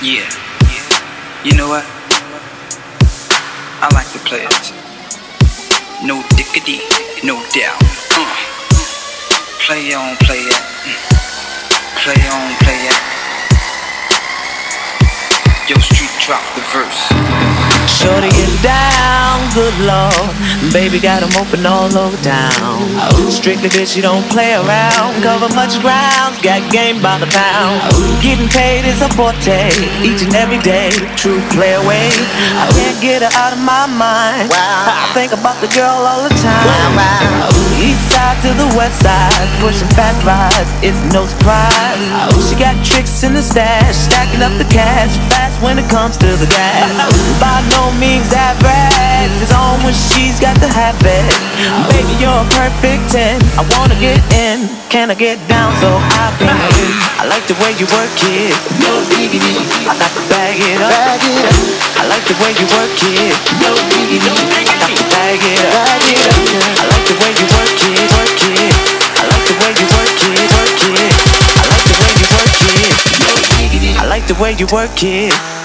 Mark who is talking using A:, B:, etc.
A: Yeah. You know what? I like the play it. No diggity, no doubt. Uh. Play on, play it. Play on, play it. Yo, street drop the verse.
B: Shorty get down, good lord. Baby got 'em open all over town. Strictly bitch, you don't play around. Cover much ground, got game by the pound. Getting paid is a forte, each and every day. True play away. I can't get her out of my mind. I think about the girl all the time. East side to the west side, pushing fat rides, it's no surprise. She got tricks in the stash, stacking up the cash fast when it comes to the gas. By she's got the habit. Baby, you're a perfect 10. I wanna get in. Can I get down so I can? I like the way you work it. No diggity. I got to bag it up. Bag it up. I like the way you work it. No diggity. I got to bag it up. Bag it up. I like the way you work it. I like the way you work it. I like the way you work it. I like the way you work it.